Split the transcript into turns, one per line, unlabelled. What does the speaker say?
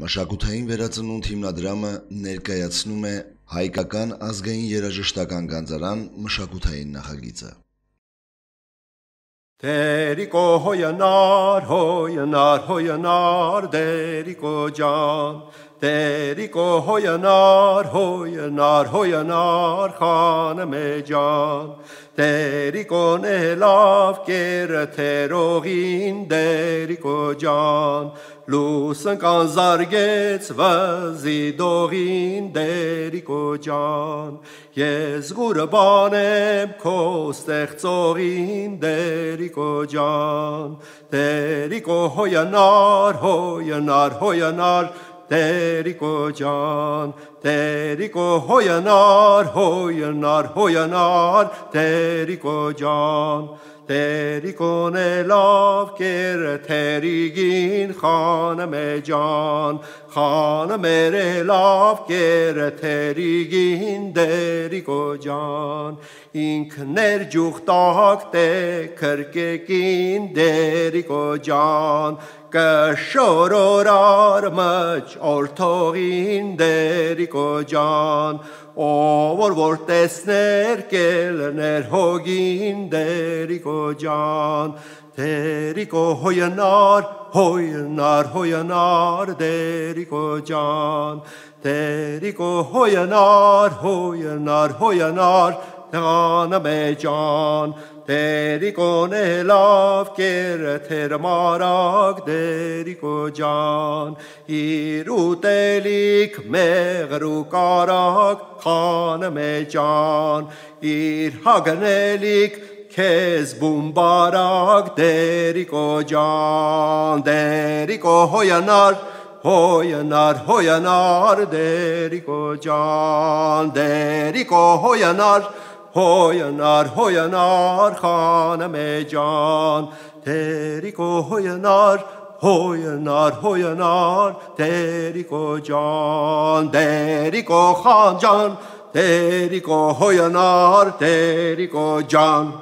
Մշակութային վերածնունդ հիմնադրամը ներկայացնում է հայկական ազգային երաժշտական գանձարան մշակութային նախագիծը։
Դերիկո հոյանար, հոյանար, հոյանար, դերիկո ջան, դերիկո հոյանար, հոյանար, հոյանար, խանմե ջան, դերիկո նելավ կերը թերողին, դերիկո ջան, լուսն կան զարգեց վզի դողին, դերիկո ջան, Ես գուրը բանեմ քո ստեղծողին դերիկո ջան դերիկո հոյանար հոյանար հոյանար դերիկո ջան դերիկո հոյանար հոյանար հոյանար դերիկո ջան Տերիկոնե լավ կեր թերիգին խանը մե ջան խանը մերը լավ կեր թերիգին դերիկո ջան ինքներ ջուխտակ տե քրկեկին դերիկո ջան կշորորար մջ օրթողին դերիկո ջան ով որ տեսներ կելներ հոգին դերիկո ջան դերիկո հոյանար հոյանար հոյանար դերիկո ջան դերիկո հոյանար հոյանար հոյանար դանամե ջան Տերիկոնե լավ կեր թեր մարակ դերիկո ջան իր ուտելիք մեղրու կարակ խանմե ջան իր հագնելիք քեզ բումբարակ դերիկո ջան դերիկո հոյանար հոյանար հոյանար դերիկո ջան դերիկո հոյանար հոյանար հոյանար խանմե ջան դերիկո հոյանար հոյանար հոյանար դերիկո ջան դերիկո խան ջան դերիկո հոյանար դերիկո ջան